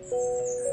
Música